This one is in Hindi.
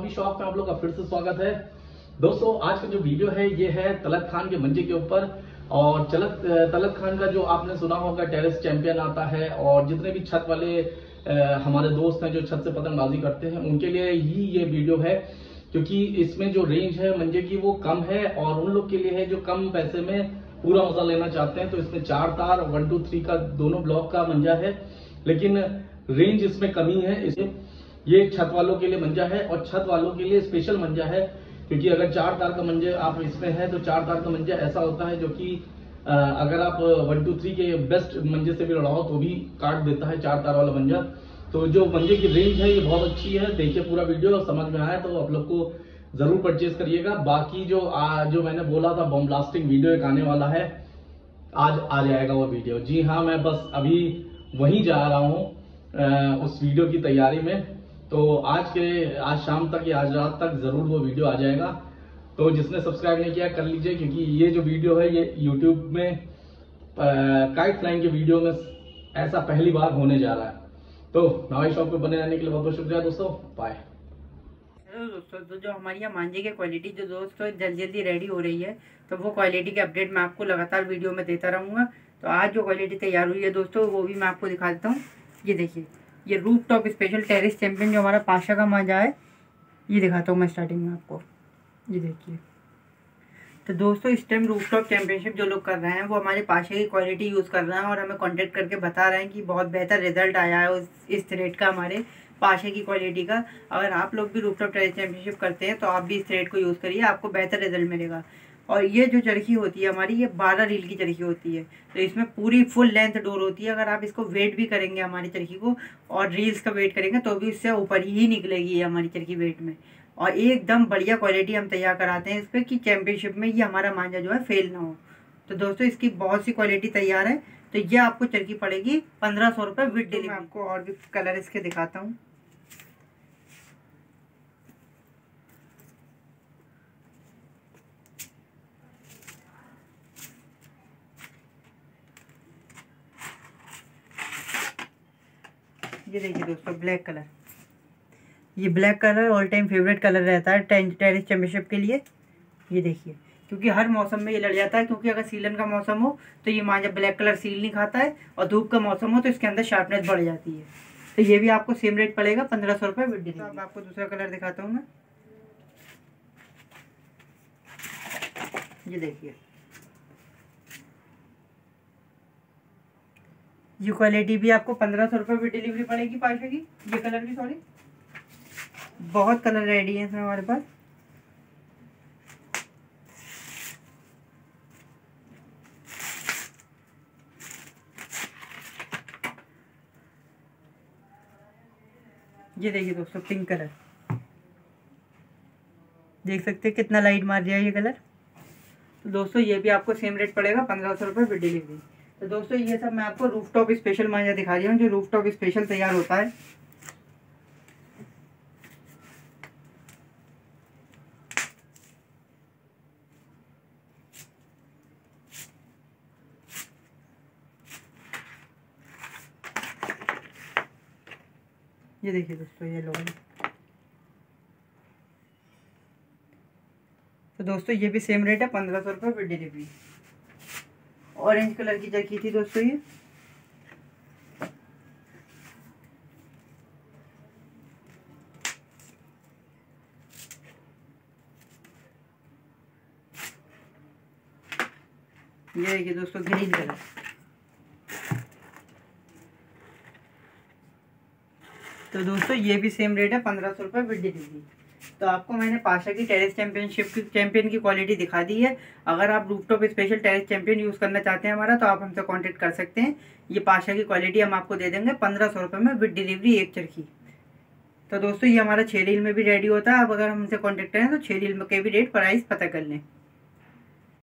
फिर से स्वागत है। दोस्तों, आज का जो वीडियो है, ये है तलत खान के मंजे के ऊपर। और चलत तलत खान का जो आपने सुना होगा, टेरिस चैंपियन आता है। और जितने भी छत वाले हमारे दोस्त हैं जो छत से पतंगबाजी करते हैं, उनके लिए ही ये वीडियो है। क्योंकि इसमें जो रेंज है मंजे की, वो कम है। और उन लोग के लिए है जो कम पैसे में पूरा मज़ा लेना चाहते हैं। तो इसमें चार तार वन टू थ्री का दोनों ब्लॉक का मंजा है। लेकिन रेंज इसमें कमी है इसे ये छत वालों के लिए मंजा है और छत वालों के लिए स्पेशल मंजा है क्योंकि अगर चार तार का मंजा आप इसमें है तो चार तार का मंजा ऐसा होता है जो कि अगर आप वन टू थ्री के बेस्ट मंजे से भी लड़ाओ तो भी काट देता है चार तार वाला मंजा। तो जो मंजे की रेंज है ये बहुत अच्छी है। देखिए पूरा वीडियो समझ में आया तो आप लोग को ज़रूर परचेज करिएगा। बाकी जो आ, जो मैंने बोला था बम ब्लास्टिंग वीडियो एक आने वाला है आज आ जाएगा वो वीडियो जी हाँ मैं बस अभी वहीं जा रहा हूँ उस वीडियो की तैयारी में। तो आज के, आज शाम तक या आज रात तक ज़रूर वो वीडियो आ जाएगा। तो जिसने सब्सक्राइब नहीं किया, कर लीजिए, क्योंकि ये जो वीडियो है, ये यूट्यूब में काइट फ्लाइंग के वीडियो में ऐसा पहली बार होने जा रहा है। तो नवाई शॉप पे बने रहने के लिए बहुत बहुत शुक्रिया दोस्तों। बाय दोस्तों तो जो हमारी यहाँ मांझे की क्वालिटी जो दोस्तों जल्दी जल्दी रेडी हो रही है। तो वो क्वालिटी के अपडेट मैं आपको लगातार वीडियो में देता रहूँगा। तो आज जो क्वालिटी तैयार हुई है दोस्तों, वो भी मैं आपको दिखा देता हूँ। ये देखिए। ये रूप टॉप स्पेशल टेरिस चैंपियन जो हमारा पाशा का मांझा है ये दिखाता हूँ मैं स्टार्टिंग में आपको। ये देखिए। तो दोस्तों, इस टाइम रूफ टॉप चैंपियनशिप जो लोग कर रहे हैं, वो हमारे पाशे की क्वालिटी यूज़ कर रहे हैं और हमें कॉन्टेक्ट करके बता रहे हैं कि बहुत बेहतर रिज़ल्ट आया है उस, इस थ्रेड का हमारे पाशे की क्वालिटी का। अगर आप लोग भी रूफ टॉप टेरिस चैंपियनशिप करते हैं तो आप भी इस थ्रेड को यूज़ करिए, आपको बेहतर रिज़ल्ट मिलेगा। और ये जो चरखी होती है हमारी ये बारह रील की चरखी होती है। तो इसमें पूरी फुल लेंथ डोर होती है। अगर आप इसको वेट भी करेंगे हमारी चरखी को और रील्स का वेट करेंगे तो भी इससे ऊपर ही निकलेगी ये हमारी चरखी वेट में। और एकदम बढ़िया क्वालिटी हम तैयार कराते हैं इस पर कि चैम्पियनशिप में ये हमारा मांझा जो है फेल ना हो। तो दोस्तों इसकी बहुत सी क्वालिटी तैयार है। तो ये आपको चरखी पड़ेगी पंद्रह सौ रुपये विद डिलीवरी आपको और भी कलर इसके दिखाता हूँ। ये देखिए दोस्तों ब्लैक कलर ये black colour all time favourite colour रहता है टेरिस चैम्पियनशिप के लिए। ये देखिए क्योंकि हर मौसम में ये लड़ जाता है क्योंकि अगर सीलन का मौसम हो तो ये मांझा ब्लैक कलर सील नहीं खाता है और धूप का मौसम हो तो इसके अंदर शार्पनेस बढ़ जाती है। तो ये भी आपको सेम रेट पड़ेगा पंद्रह सौ रुपये विद तो अब आपको दूसरा कलर दिखाता हूँ मैं। ये देखिए। ये क्वालिटी भी आपको पंद्रह सौ रुपये भी डिलीवरी पड़ेगी, पाशा की। ये कलर भी सॉरी बहुत कलर रेडी है इसमें हमारे पास। ये देखिए दोस्तों पिंक कलर देख सकते हैं कितना लाइट मार दिया ये कलर तो दोस्तों, ये भी आपको सेम रेट पड़ेगा, पंद्रह सौ रुपये विद डिलीवरी तो दोस्तों, ये सब मैं आपको रूफ टॉप स्पेशल मांझा दिखा रही हूँ, जो रूफ टॉप स्पेशल तैयार होता है। ये देखिए दोस्तों, ये लो तो दोस्तों, ये भी सेम रेट है, पंद्रह सौ रुपये फिर डिलीवरी ऑरेंज कलर की जरकी थी दोस्तों ये। ये देखिए दोस्तों ग्रीन कलर तो दोस्तों, ये भी सेम रेट है, पंद्रह सौ रुपये विद डिलीवरी तो आपको मैंने पाशा की टेरिस चैंपियनशिप की, चैंपियन की क्वालिटी दिखा दी है। अगर आप rooftop special terrace champion use करना चाहते हैं हमारा तो आप हमसे कांटेक्ट कर सकते हैं। ये पाशा की क्वालिटी हम आपको दे देंगे पंद्रह सौ रुपये में विद डिलीवरी एक चरखी। तो दोस्तों, ये हमारा छः रील में भी रेडी होता है। अब अगर हमसे कॉन्टेक्ट करें तो छः रील के भी रेट प्राइस पता कर लें।